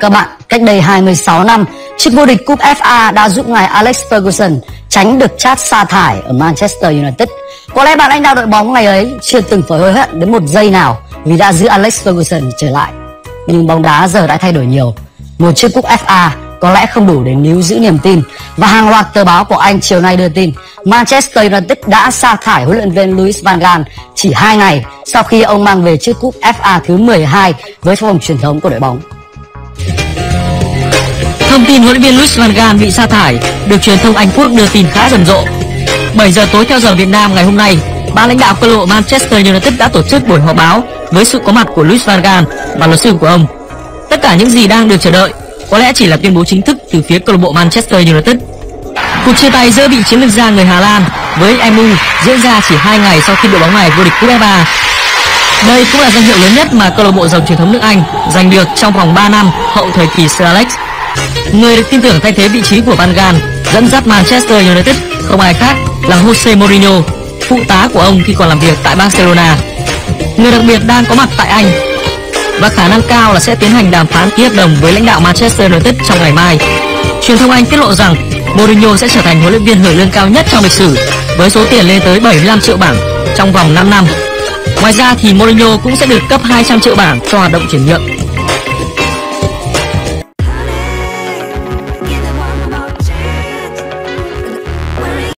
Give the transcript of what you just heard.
Các bạn, cách đây 26 năm, chức vô địch cúp FA đã giúp ngài Alex Ferguson tránh được chát sa thải ở Manchester United. Có lẽ bạn anh đạo đội bóng ngày ấy chưa từng phải hối hận đến một giây nào vì đã giữ Alex Ferguson trở lại. Nhưng bóng đá giờ đã thay đổi nhiều. Một chiếc cúp FA có lẽ không đủ để níu giữ niềm tin và hàng loạt tờ báo của Anh chiều nay đưa tin Manchester United đã sa thải huấn luyện viên Luis van Gaal chỉ 2 ngày sau khi ông mang về chiếc cúp FA thứ 12 với phong truyền thống của đội bóng. Thông tin huấn luyện viên Luis van Gaal bị sa thải được truyền thông Anh Quốc đưa tin khá rầm rộ. 7 giờ tối theo giờ Việt Nam ngày hôm nay, ban lãnh đạo câu lạc bộ Manchester United đã tổ chức buổi họp báo với sự có mặt của Luis van Gaal và luật sư của ông. Tất cả những gì đang được chờ đợi có lẽ chỉ là tuyên bố chính thức từ phía câu lạc bộ Manchester United. Cuộc chia tay giữa vị chiến lược gia người Hà Lan với MU diễn ra chỉ 2 ngày sau khi đội bóng này vô địch cúp FA. Đây cũng là danh hiệu lớn nhất mà câu lạc bộ dòng truyền thống nước Anh giành được trong vòng 3 năm hậu thời kỳ Sir Alex. Người được tin tưởng thay thế vị trí của Van Gaal dẫn dắt Manchester United không ai khác là Jose Mourinho, phụ tá của ông khi còn làm việc tại Barcelona. Người đặc biệt đang có mặt tại Anh và khả năng cao là sẽ tiến hành đàm phán ký hợp đồng với lãnh đạo Manchester United trong ngày mai. Truyền thông Anh tiết lộ rằng Mourinho sẽ trở thành huấn luyện viên hưởng lương cao nhất trong lịch sử với số tiền lên tới 75 triệu bảng trong vòng 5 năm. Ngoài ra thì Mourinho cũng sẽ được cấp 200 triệu bảng cho hoạt động chuyển nhượng